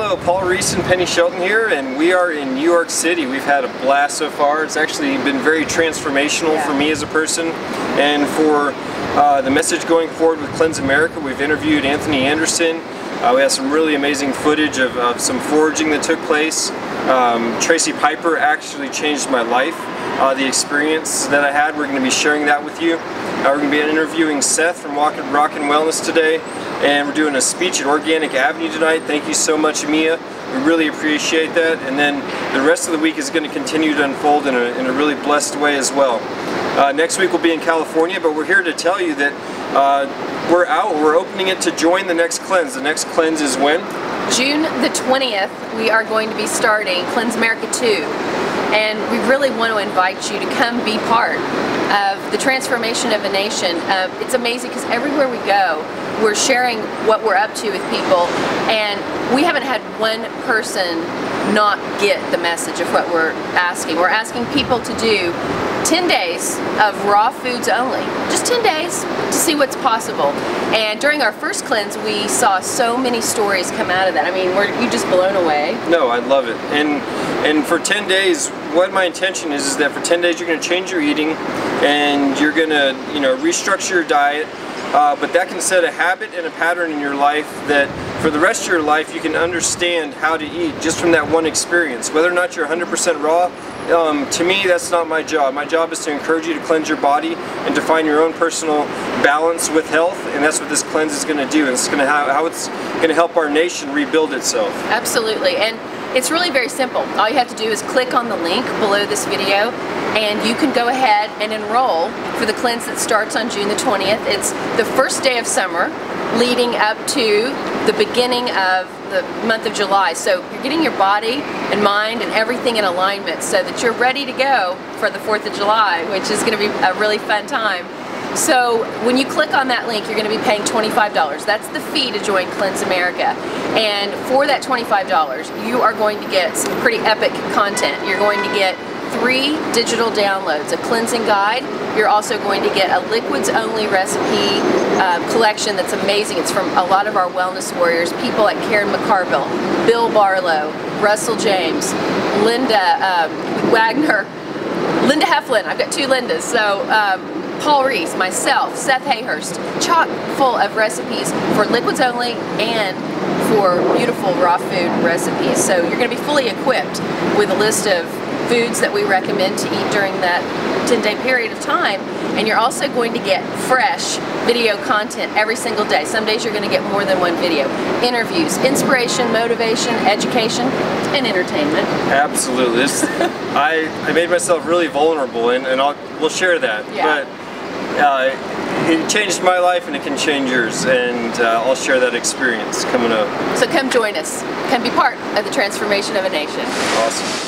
Hello, Paul Reese and Penni Shelton here, and we are in New York City. We've had a blast so far. It's actually been very transformational Yeah. for me as a person, and for uh, the message going forward with Cleanse America. We've interviewed Anthony Anderson. Uh, we have some really amazing footage of, of some foraging that took place. Um, Tracy Piper actually changed my life. Uh, the experience that I had, we're going to be sharing that with you. Uh, we're going to be interviewing Seth from Rock and, Rock and Wellness today, and we're doing a speech at Organic Avenue tonight. Thank you so much, Mia. We really appreciate that. And then the rest of the week is going to continue to unfold in a, in a really blessed way as well. Uh, next week we'll be in California, but we're here to tell you that uh, we're out. We're opening it to join the next cleanse. The next cleanse is when? June the 20th, we are going to be starting Cleanse America 2. And we really want to invite you to come be part of the transformation of a nation. Uh, it's amazing because everywhere we go, we're sharing what we're up to with people, and we haven't had one person not get the message of what we're asking. We're asking people to do 10 days of raw foods only, just 10 days to see what's possible. And during our first cleanse, we saw so many stories come out of that. I mean, we're you just blown away. No, I love it. And and for 10 days, what my intention is is that for 10 days you're going to change your eating and you're going to, you know, restructure your diet. Uh, but that can set a habit and a pattern in your life that for the rest of your life you can understand how to eat just from that one experience. Whether or not you're 100% raw, um, to me that's not my job. My job is to encourage you to cleanse your body and to find your own personal balance with health and that's what this cleanse is going to do. And it's going to how, how it's going to help our nation rebuild itself. Absolutely. And it's really very simple. All you have to do is click on the link below this video and you can go ahead and enroll for the cleanse that starts on June the 20th. It's the first day of summer leading up to the beginning of the month of July. So you're getting your body and mind and everything in alignment so that you're ready to go for the 4th of July, which is going to be a really fun time. So when you click on that link, you're going to be paying $25. That's the fee to join Cleanse America. And for that $25, you are going to get some pretty epic content. You're going to get three digital downloads, a cleansing guide. You're also going to get a liquids only recipe uh, collection that's amazing. It's from a lot of our wellness warriors, people like Karen McCarville, Bill Barlow, Russell James, Linda um, Wagner, Linda Heflin. I've got two Lindas. So um, Paul Reese, myself, Seth Hayhurst, chock full of recipes for liquids only and for beautiful raw food recipes. So you're going to be fully equipped with a list of foods that we recommend to eat during that 10 day period of time and you're also going to get fresh video content every single day. Some days you're going to get more than one video. Interviews, inspiration, motivation, education, and entertainment. Absolutely. I, I made myself really vulnerable and, and I'll, we'll share that. Yeah. But uh, it changed my life and it can change yours and uh, I'll share that experience coming up. So come join us. Come be part of the transformation of a nation. Awesome.